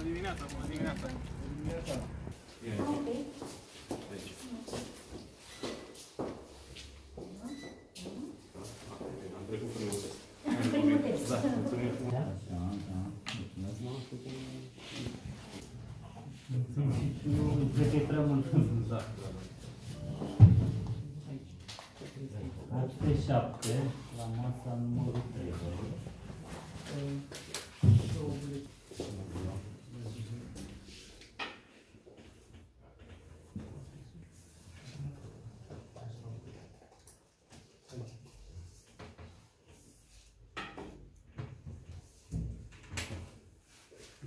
Bună dimineața, bună dimineața. Am trecut primul test. Primul test. Da, mulțumim frumos. Da, da, da. Mulțumesc. Mulțumim și tu, cred că e prea mult. Da, da, da. 87 la masa numărul 3.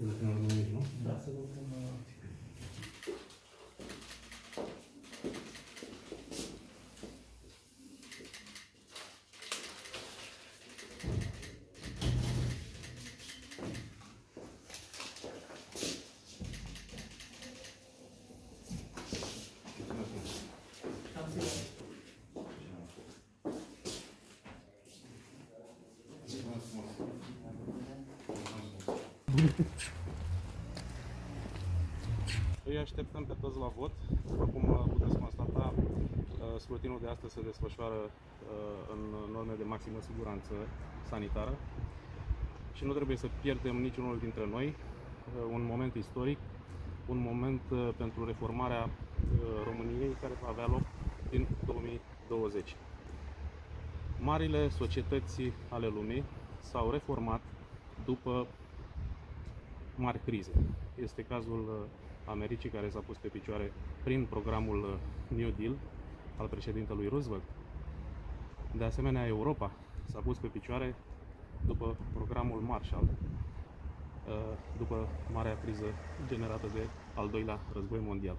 Vă rog. Buletinul numeric, nu? Da. Mulțumesc frumos. Mulțumesc frumos. Îi așteptăm pe toți la vot. După cum uh, puteți constata, uh, scrutinul de astăzi se desfășoară uh, în norme de maximă siguranță sanitară și nu trebuie să pierdem niciunul dintre noi uh, un moment istoric, un moment uh, pentru reformarea uh, României care va avea loc din 2020. Marile societăți ale lumii s-au reformat după mari crize. Este cazul uh, Americii care s-a pus pe picioare prin programul uh, New Deal al președintelui Roosevelt. De asemenea, Europa s-a pus pe picioare după programul Marshall, uh, după marea criză generată de al doilea război mondial.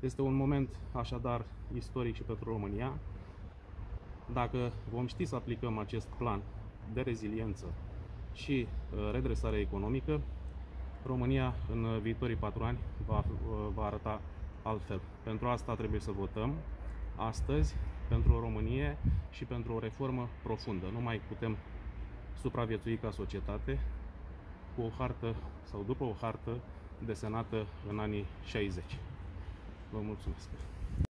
Este un moment așadar istoric și pentru România. Dacă vom ști să aplicăm acest plan de reziliență și uh, redresare economică, România în viitorii patru ani va, uh, va arăta altfel. Pentru asta trebuie să votăm astăzi pentru o Românie și pentru o reformă profundă. Nu mai putem supraviețui ca societate cu o hartă sau după o hartă desenată în anii 60. Vă mulțumesc!